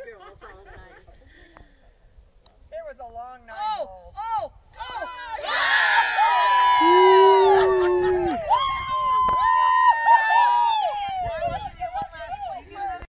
It was a long night. Oh,